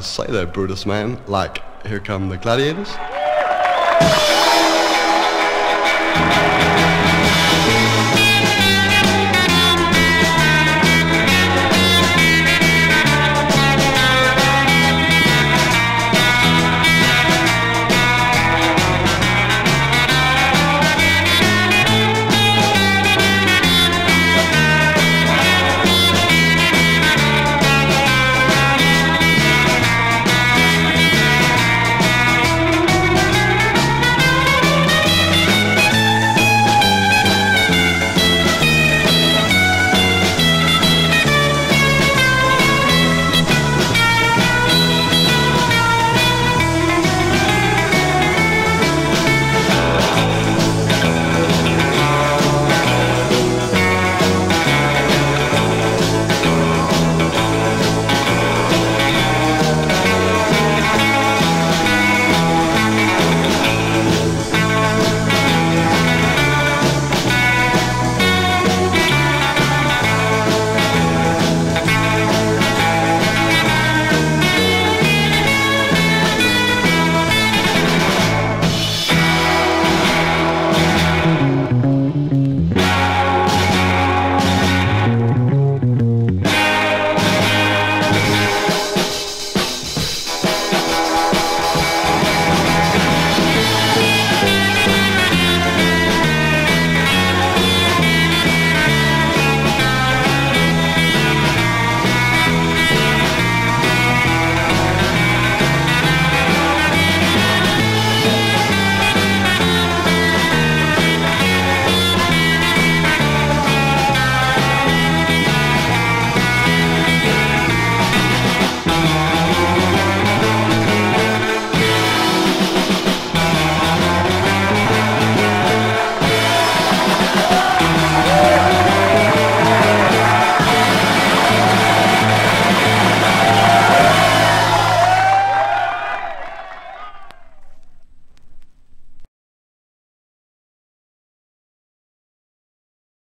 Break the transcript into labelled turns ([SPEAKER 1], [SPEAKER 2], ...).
[SPEAKER 1] Say that, Brutus, man. Like, here come the gladiators.